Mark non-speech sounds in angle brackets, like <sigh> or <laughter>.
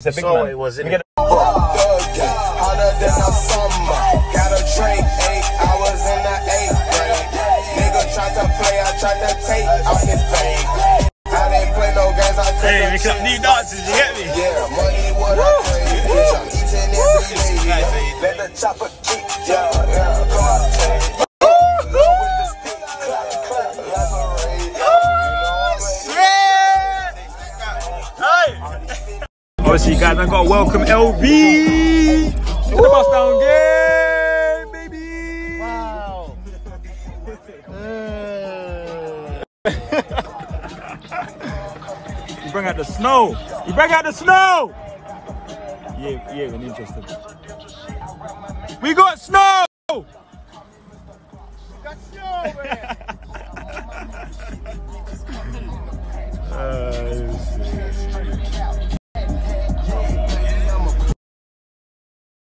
It's a big So man. it was, We innit? Hotter than the summer. Got a drink, eight hours in the eighth grade. Nigga tried to play, I tried to take out his fame. I didn't play no games, I Hey, couldn't mix new dances, you get me? Yeah, money what I crave. Bitch, I'm eating every day. Let the chopper kick, yeah, yeah. Obviously, guys, I've got to welcome LV to the bus down game, baby. Wow. You bring out the snow. You bring out the snow. Yeah, yeah, we're interested. We got snow. <laughs>